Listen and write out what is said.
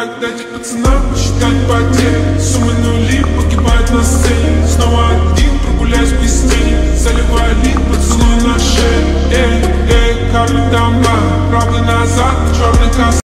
Так дать пацанам посчитать потери Суммы нули погибают на сцене. Снова один прогуляюсь без тени Заливаю лик, поцелуй на шее. Эй, эй, дома, правда назад, черный косой